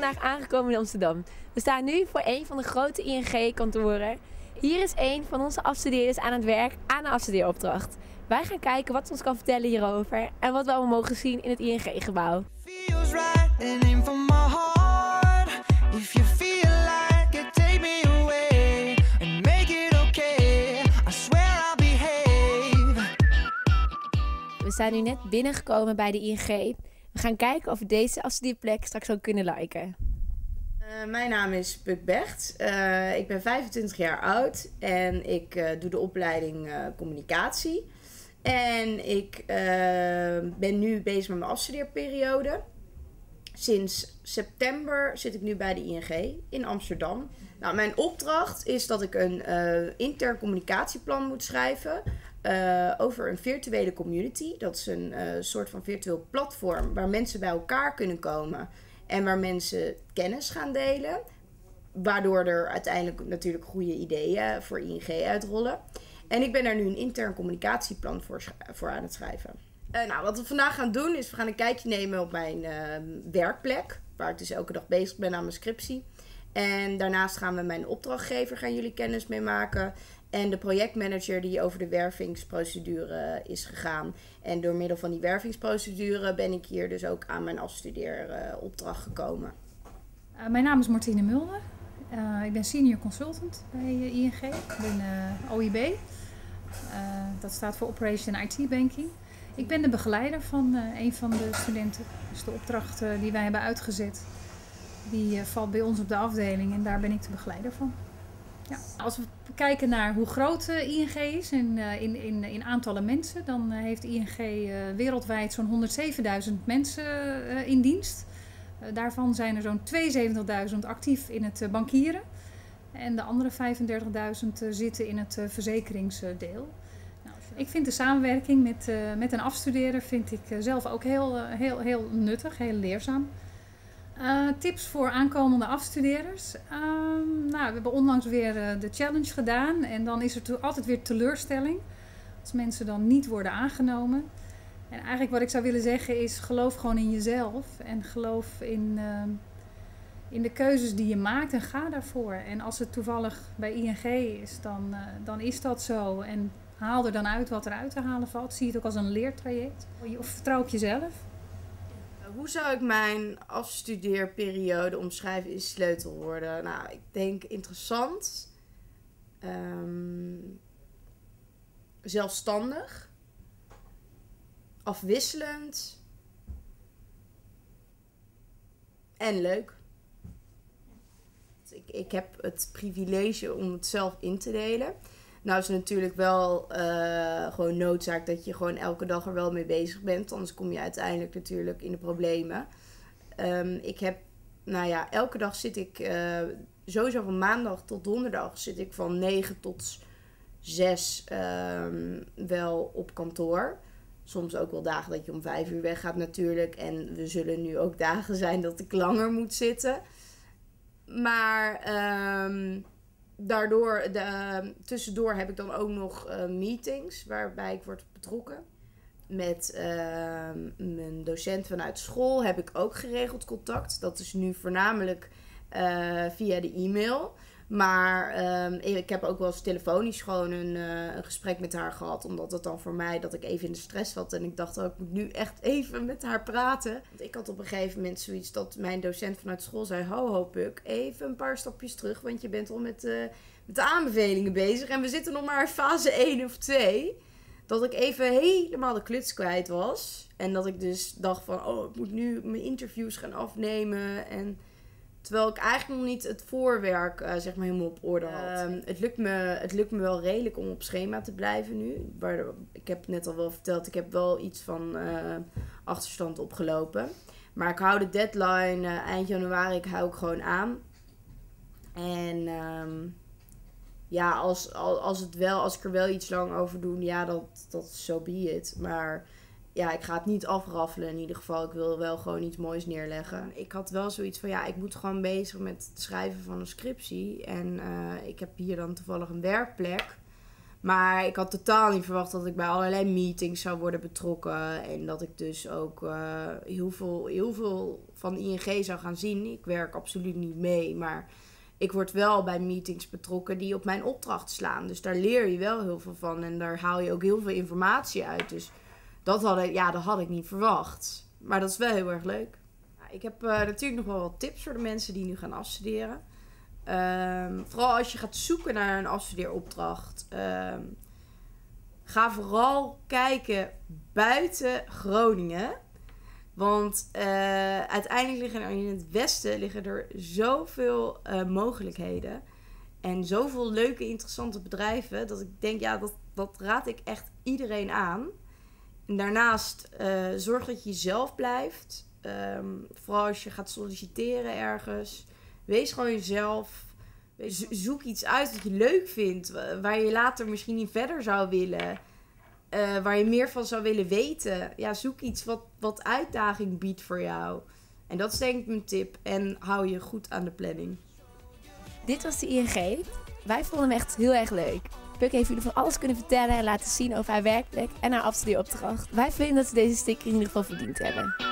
vandaag aangekomen in Amsterdam. We staan nu voor een van de grote ING-kantoren. Hier is een van onze afstudeerders aan het werk aan een afstudeeropdracht. Wij gaan kijken wat ze ons kan vertellen hierover en wat we allemaal mogen zien in het ING-gebouw. We zijn nu net binnengekomen bij de ING. We gaan kijken of we deze afstudeerplek straks ook kunnen liken. Eh, mijn naam is Puk Becht. Eh, ik ben 25 jaar oud en ik eh, doe de opleiding communicatie. En ik ben nu bezig met mijn afstudeerperiode. Sinds september zit ik nu bij de ING in Amsterdam. Nou, mijn opdracht is dat ik een intern communicatieplan moet schrijven eh, over een virtuele community. Dat is een eh, soort van virtueel platform waar mensen bij elkaar kunnen komen en waar mensen kennis gaan delen. Waardoor er uiteindelijk natuurlijk goede ideeën voor ING uitrollen. En ik ben daar nu een intern communicatieplan voor, voor aan het schrijven. Eh, nou, wat we vandaag gaan doen is we gaan een kijkje nemen op mijn werkplek. Waar ik dus elke dag bezig ben aan mijn scriptie. En daarnaast gaan we mijn opdrachtgever, gaan jullie kennis mee maken. En de projectmanager die over de wervingsprocedure is gegaan. En door middel van die wervingsprocedure ben ik hier dus ook aan mijn afstudeeropdracht gekomen. Uh, mijn naam is Martine Mulder. Uh, ik ben senior consultant bij uh, ING. Ik ben OIB. Dat staat voor Operation IT Banking. Ik ben de begeleider van een van de studenten. Dus de opdracht die wij hebben uitgezet, die uh, valt bij ons op de afdeling en daar ben ik de begeleider van. Ja. Als we kijken naar hoe groot ING is in, in, in, in aantallen mensen, dan heeft ING wereldwijd zo'n 107.000 mensen in dienst. Daarvan zijn er zo'n 72.000 actief in het bankieren. En de andere 35.000 uh, zitten in het verzekeringsdeel. Nou, ik vind de samenwerking met, met een afstudeerder vind ik zelf ook heel, heel, heel nuttig, heel leerzaam. Uh, tips voor aankomende afstudeerders. Uh, nou, we hebben onlangs weer uh, de challenge gedaan. En dan is er altijd weer teleurstelling. Als mensen dan niet worden aangenomen. En eigenlijk wat ik zou willen zeggen is: geloof gewoon in jezelf. En geloof in, uh, in de keuzes die je maakt en ga daarvoor. En als het toevallig bij ING is, dan, uh, dan is dat zo. En haal er dan uit wat er uit te halen valt. Zie het ook als een leertraject. Of vertrouw op jezelf. Hoe zou ik mijn afstudeerperiode omschrijven in sleutelwoorden? Nou, ik denk interessant. Um, zelfstandig afwisselend en leuk. Ik, ik heb het privilege om het zelf in te delen. Nou is natuurlijk wel uh, gewoon noodzaak dat je gewoon elke dag er wel mee bezig bent. Anders kom je uiteindelijk natuurlijk in de problemen. Um, ik heb, nou ja, elke dag zit ik, uh, sowieso van maandag tot donderdag zit ik van 9 tot 6 um, wel op kantoor soms ook wel dagen dat je om vijf uur weggaat natuurlijk. En we zullen nu ook dagen zijn dat ik langer moet zitten. Maar um, daardoor, de, uh, tussendoor heb ik dan ook nog uh, meetings waarbij ik word betrokken. Met uh, mijn docent vanuit school heb ik ook geregeld contact. Dat is nu voornamelijk uh, via de e-mail. Maar um, ik heb ook wel eens telefonisch gewoon een, uh, een, gesprek met haar gehad. Omdat het dan voor mij dat ik even in de stress zat. En ik dacht, oh, ik moet nu echt even met haar praten. Want ik had op een gegeven moment zoiets dat mijn docent vanuit school zei... Ho, ho, Puk, even een paar stapjes terug. Want je bent al met, uh, met de aanbevelingen bezig. En we zitten nog maar fase 1 of 2. Dat ik even helemaal de kluts kwijt was. En dat ik dus dacht van, oh, ik moet nu mijn interviews gaan afnemen. En... Terwijl ik eigenlijk nog niet het voorwerk uh, zeg maar helemaal op orde had. Uh, het, lukt me, het lukt me wel redelijk om op schema te blijven nu. Maar ik heb net al wel verteld, ik heb wel iets van uh, achterstand opgelopen. Maar ik hou de deadline uh, eind januari ik hou ik gewoon aan. En um, ja, als, als, het wel, als ik er wel iets lang over doe, ja, dat, dat so be it. Maar ja, ik ga het niet afraffelen in ieder geval. Ik wil wel gewoon iets moois neerleggen. Ik had wel zoiets van, ja, ik moet gewoon bezig met het schrijven van een scriptie. En uh, ik heb hier dan toevallig een werkplek. Maar ik had totaal niet verwacht dat ik bij allerlei meetings zou worden betrokken. En dat ik dus ook eh, heel, veel, heel veel van ING zou gaan zien. Ik werk absoluut niet mee, maar ik word wel bij meetings betrokken die op mijn opdracht slaan. Dus daar leer je wel heel veel van en daar haal je ook heel veel informatie uit. Dus dat had ik, ja, dat had ik niet verwacht. Maar dat is wel heel erg leuk. Ik heb eh, natuurlijk nog wel wat tips voor de mensen die nu gaan afstuderen. Ehm, vooral als je gaat zoeken naar een afstudeeropdracht. ehm, ga vooral kijken buiten Groningen. Want eh, uiteindelijk liggen er in het westen liggen er zoveel eh, mogelijkheden. En zoveel leuke, interessante bedrijven. Dat ik denk, ja, dat, dat raad ik echt iedereen aan. Daarnaast eh, zorg dat je jezelf blijft. Ehm, vooral als je gaat solliciteren ergens. Wees gewoon jezelf. Zo- Zoek iets uit wat je leuk vindt. wa- Waar je later misschien niet verder zou willen. eh, waar je meer van zou willen weten. Ja, zoek iets wat, wat uitdaging biedt voor jou. En dat is denk ik mijn tip. En hou je goed aan de planning. Dit was de ING. Wij vonden hem echt heel erg leuk. Puk heeft jullie van alles kunnen vertellen en laten zien over haar werkplek en haar afstudeeropdracht. Wij vinden dat ze deze sticker in ieder geval verdiend hebben.